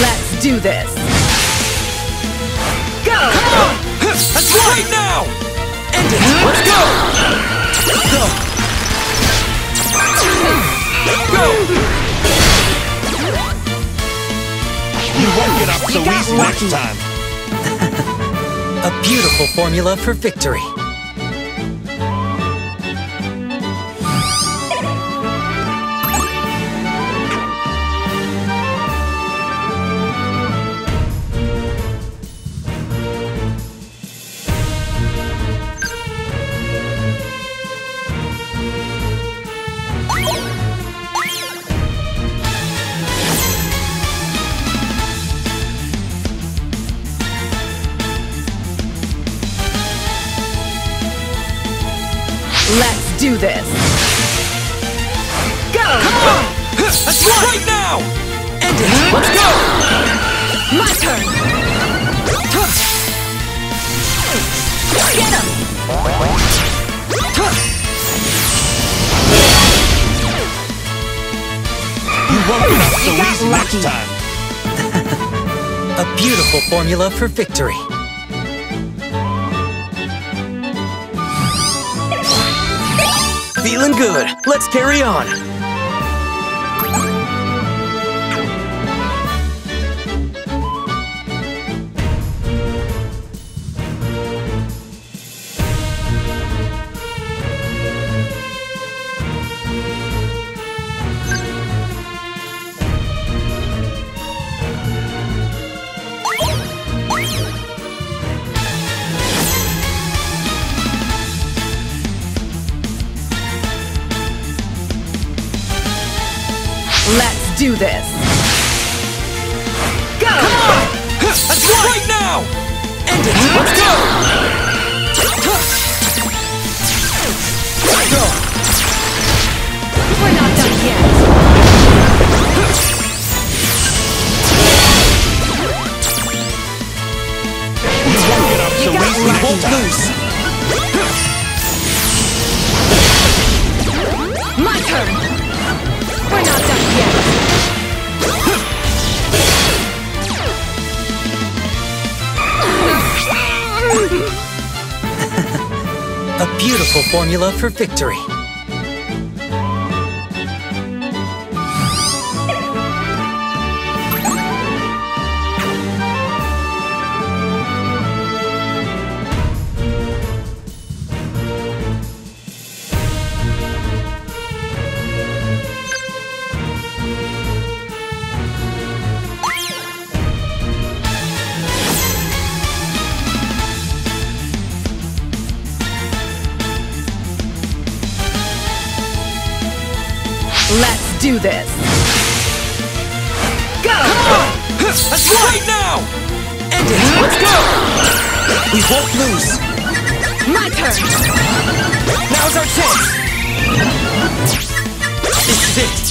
Let's do this! Go! Come on! That's right now! End it! Let's go! Go! Go! You won't get up so easy lucky. next time. A beautiful formula for victory. Do this! Go! Come on! That's right now! End it! Let's go! My turn! Get him! You won't get up so easy next time. A beautiful formula for victory. Feeling good. Let's carry on. Do this! Go! That's right now! End it! Let's go! Go! We're not done yet! You won't get up so got easy We next won't lose. Formula for victory. Do this! Go! That's right now! End it! Let's go! We won't lose. My turn! Now's our chance. This is it.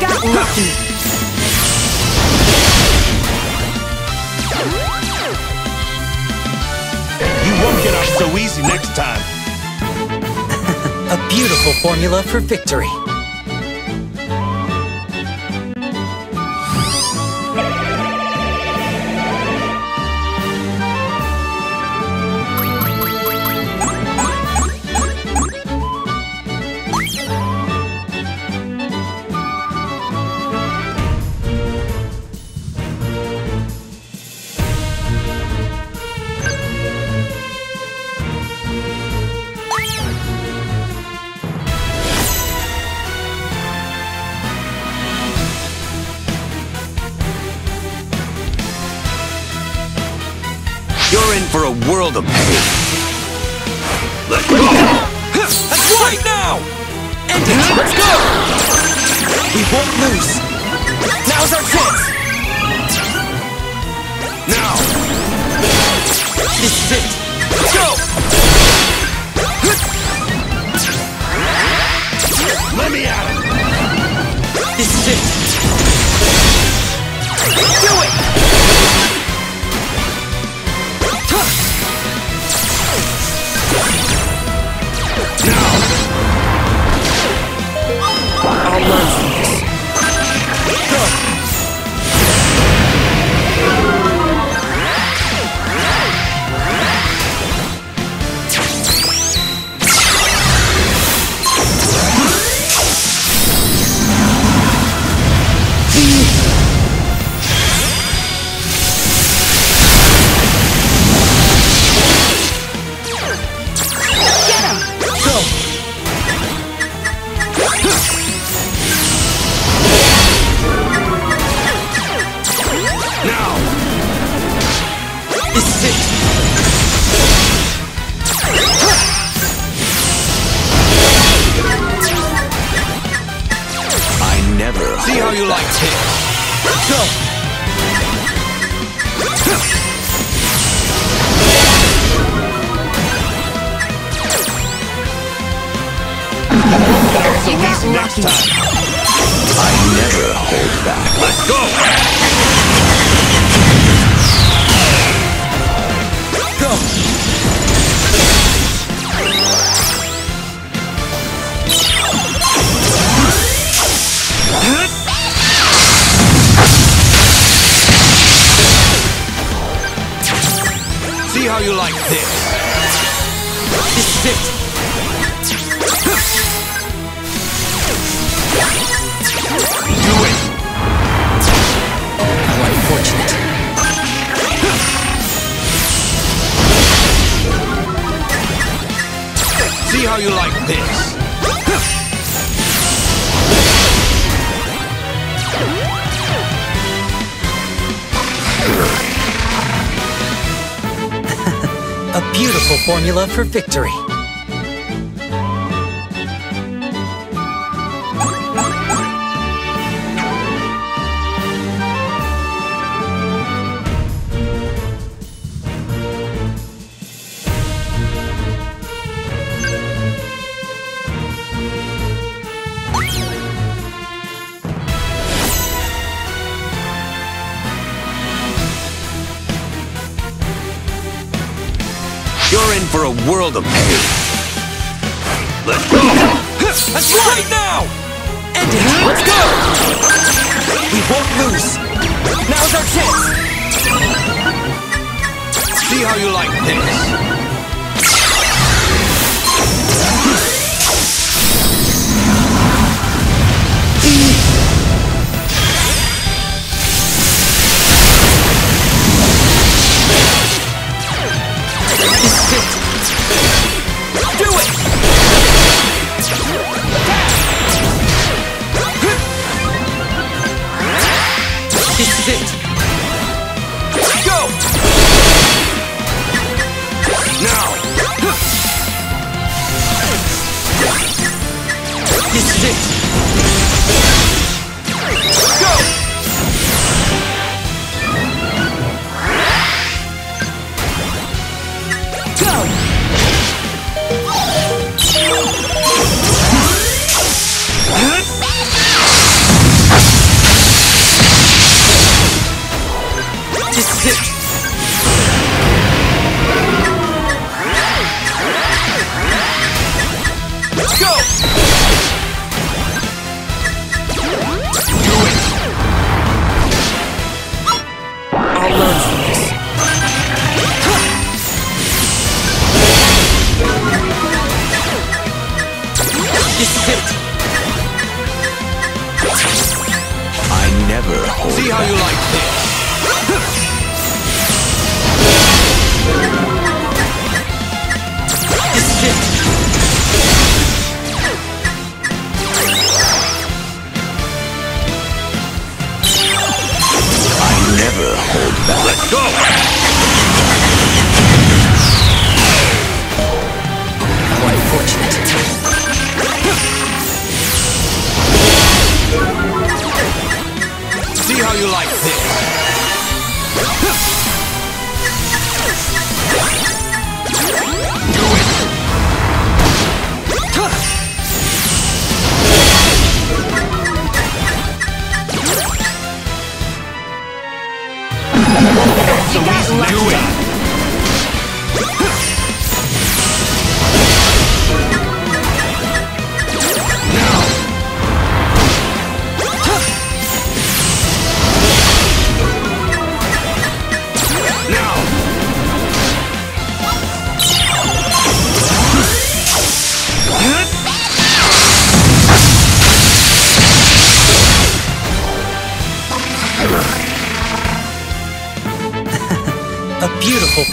Got lucky! You won't get up so easy next time. A beautiful formula for victory. For a world of pain. Let's go! That's right now! End it! Let's go! We won't lose! Now's our chance! Now! Time! I never hold back. Let's go! Go! See how you like this? This how you like this? A beautiful formula for victory. You're in for a world of pain. Let's go! That's right now! End it! Let's go! We won't lose! Now's our chance! See how you like this? It! I never hold See how back. you like this? This left. it.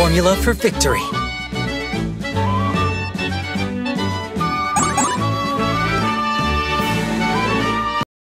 Formula for victory.